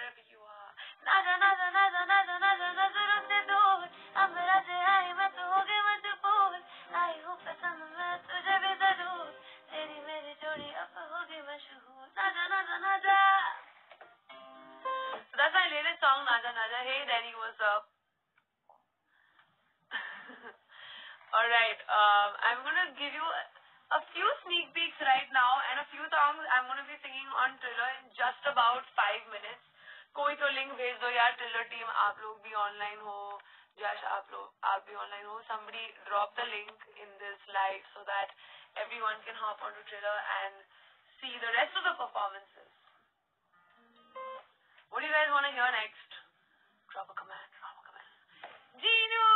wherever you are. Naga, naga, naga, naga, naga, naga, rante dol. Amra se ho gaye mat bol. Ho kasam main tujhe bhi zarur. Teri meri jodi ab hogi mashhoor. Naga, naga, naga. So that's my latest song, Naja Naja. Hey Danny, what's up? Alright, um, I'm gonna give you a few sneak peeks right now and a few songs I'm going to be singing on Thriller in just about five minutes. कोई तो link भेज दो यार ट्रिलर team आप लोग भी online हो जश आप लोग आप भी ऑनलाइन हो somebody drop the link in this live so that everyone can hop onto Triller and see the rest of the performances. What do you guys want to hear next? Drop a comment, drop a comment. Ginu!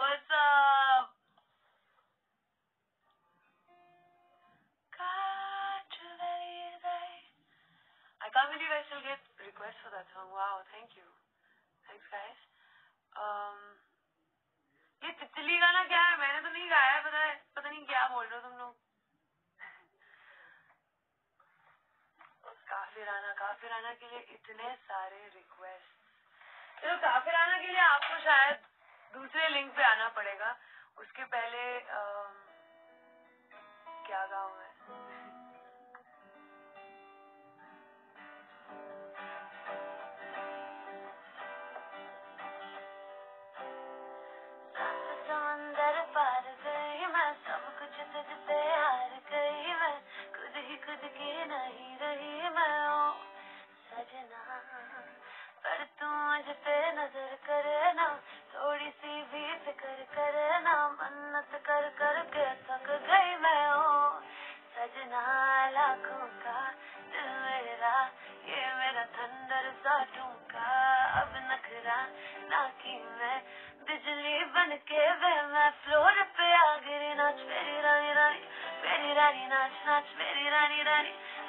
What's up? I can't believe I still get requests for that song. Wow, thank you. Thanks, guys. Um, ये तितली गाना क्या है मैंने तो नहीं गाया पता है पता नहीं क्या बोल रहे हो तुम लोग काफिराना काफिराना के लिए इतने सारे रिक्वेस्ट चलो काफिराना के लिए आपको शायद दूसरे लिंक पे आना पड़ेगा उसके पहले um, क्या गाऊं मैं पर तू मुझ पे नज़र करे ना थोड़ी सी भी फ़िक्र करे ना मन्नत कर कर के थक गई मैं, ओ सजना लाखों का दिल मेरा, ये मेरा थंडर सा ठुमका अब नखरा ना की मैं बिजली बन के वे, मैं फ्लोर पे आ गिरी नाच मेरी रानी रानी, मेरी रानी, नाच नाच मेरी रानी रानी।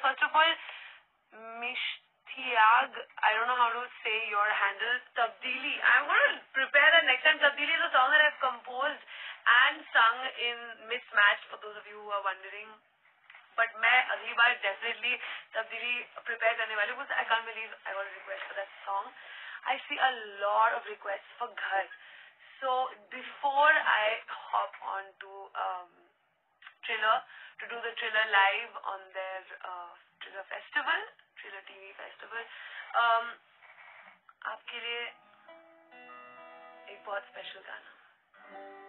इतने सारे request first of all मिश्थियाग I don't know how to say your handle Tabdili I'm going to prepare that next time Tabdili is a song that I've composed and sung in Mismatched for those of you who are wondering but मैं अगली बार definitely Tabdili prepare करने वाली हूँ I can't believe I got a request for that song I see a lot of requests for Ghar. So before I hop on to um, Triller to do the Triller live on their uh, Triller festival, Triller TV festival, um, आपके लिए एक बहुत special गाना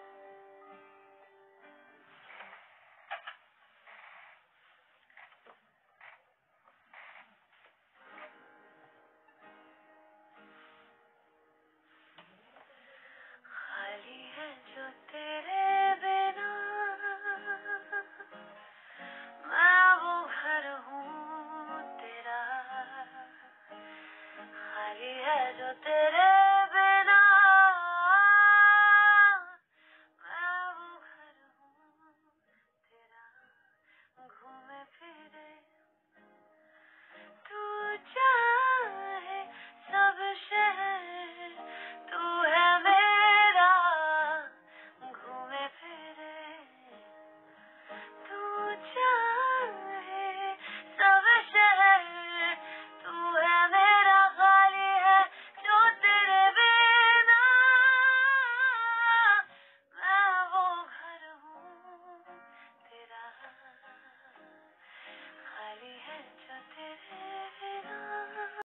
did it.